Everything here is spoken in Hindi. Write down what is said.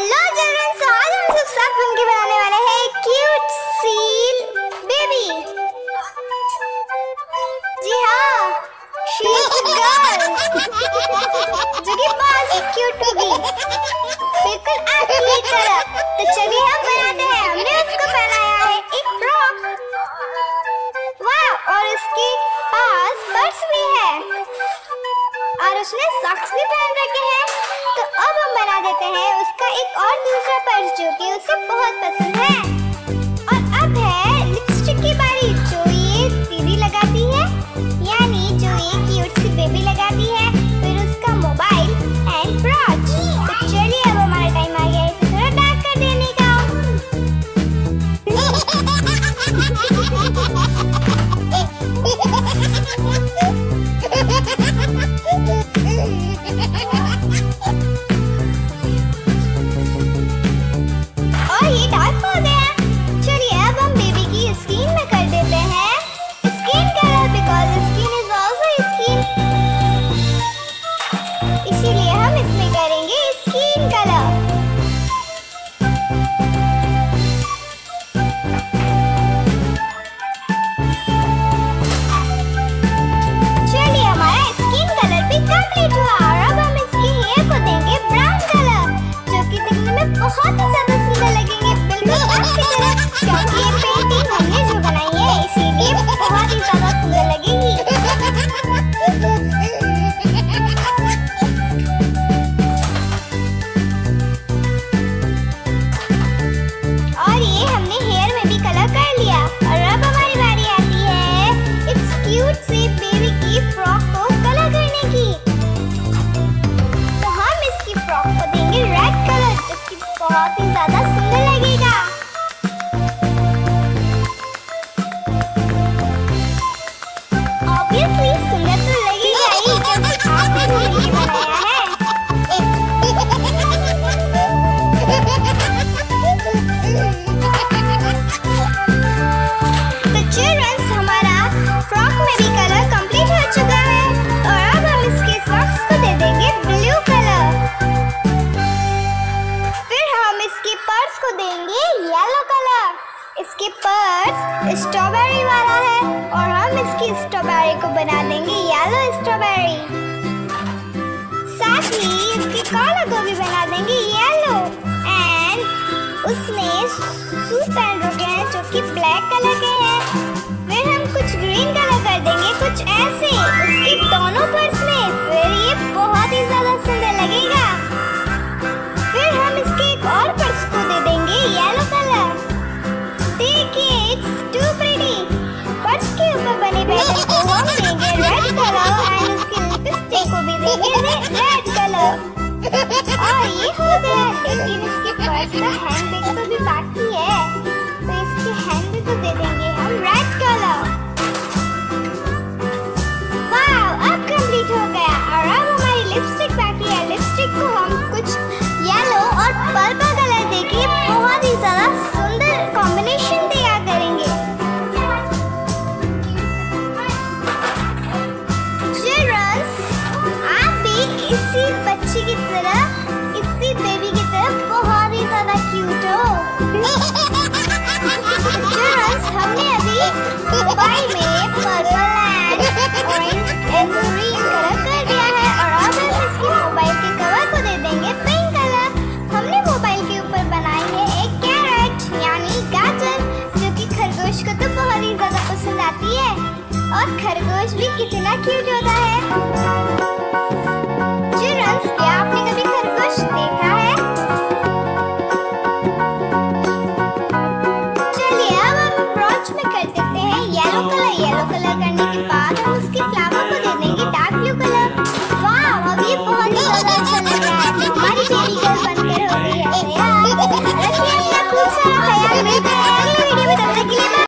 हेलो चिल्ड्रन सो आज हम सब साथ मिलकर बनाने वाले हैं क्यूट सील बेबी जी हाँ शी इज़ गर्ल जो कि बहुत क्यूट होगी बिल्कुल आपकी तरह. तो चलिए हम बनाते हैं. हमने उसको पहनाया है एक फ्रॉक वाह और उसके पास पर्स भी है. और उसने सॉक्स भी पहन रखे हैं. तो अब हम बना देते हैं उसका एक और दूसरा पर्स जो कि उसे बहुत पसंद है। और अब है लिपस्टिक की बारी, जो ये दीदी लगाती है, यानी जो ये क्यूट सी बेबी लगाती है बहुत ही ज़्यादा सुंदर लगेगा। ऑब्वियसली सुंदर तो लगेगा ही क्योंकि आपने भी बनाया है। पर्स स्ट्रॉबेरी वाला है और हम इसकी स्ट्रॉबेरी को बना देंगे येलो स्ट्रॉबेरी साथ ही इसके कॉलर को भी बना देंगे येलो एंड उसमें सूप पहन रखे हैं जो कि ब्लैक कलर के हैं। फिर हम कुछ ग्रीन कलर कर देंगे, कुछ ऐसे। de कवर को दे देंगे पिंक कलर हमने मोबाइल के ऊपर बनाई है एक कैरेट यानी गाजर, जो कि खरगोश को तो बहुत ही ज़्यादा पसंद आती है। और खरगोश भी कितना क्यूट होता है। ये बहुत ही ज़्यादा अच्छा लग रहा है हमारी बेबी गर्ल बनकर हो गई है